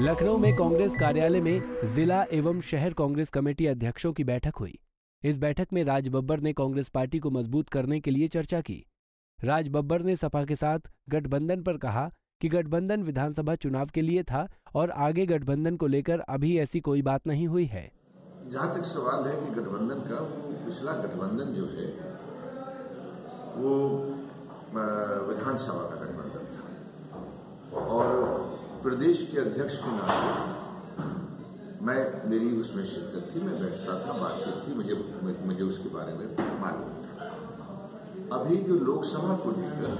लखनऊ में कांग्रेस कार्यालय में जिला एवं शहर कांग्रेस कमेटी अध्यक्षों की बैठक हुई। इस बैठक में राज बब्बर ने कांग्रेस पार्टी को मज़बूत करने के लिए चर्चा की। राज बब्बर ने सपा के साथ गठबंधन पर कहा कि गठबंधन विधानसभा चुनाव के लिए था और आगे गठबंधन को लेकर अभी ऐसी कोई बात नहीं हुई है। जहाँ तक सवाल है कि गठबंधन का, वो पिछला गठबंधन जो है, वो विधानसभा प्रदेश के अध्यक्ष के नाते मैं मेरी उसमें शिरकत थी, मैं बैठता था, बातचीत थी, मुझे मुझे उसके बारे में मालूम था। अभी जो लोकसभा को लेकर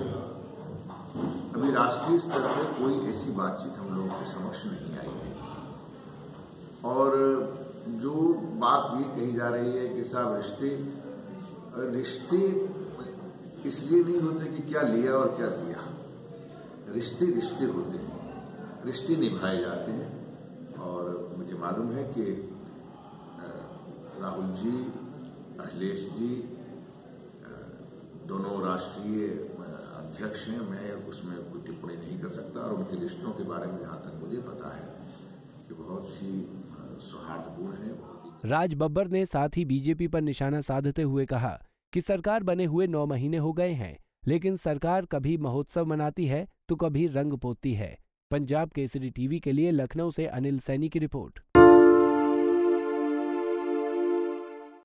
अभी राष्ट्रीय स्तर पर कोई ऐसी बातचीत हम लोगों के समक्ष नहीं आई है। और जो बात ये कही जा रही है कि साहब रिश्ते रिश्ते इसलिए नहीं होते कि क्या लिया और क्या दिया। रिश्ते रिश्ते होते हैं। रिश्ते निभाए जाते हैं। और मुझे मालूम है कि राहुल जी, अखिलेश जी दोनों राष्ट्रीय अध्यक्ष हैं। मैं उसमें कोई टिप्पणी नहीं कर सकता और उनके रिश्तों के बारे में जहाँ तक मुझे पता है कि बहुत ही सौहार्दपूर्ण है राज बब्बर ने साथ ही बीजेपी पर निशाना साधते हुए कहा कि सरकार बने हुए नौ महीने हो गए हैं, लेकिन सरकार कभी महोत्सव मनाती है तो कभी रंग पोतती है। पंजाब केसरी टीवी के लिए लखनऊ से अनिल सैनी की रिपोर्ट।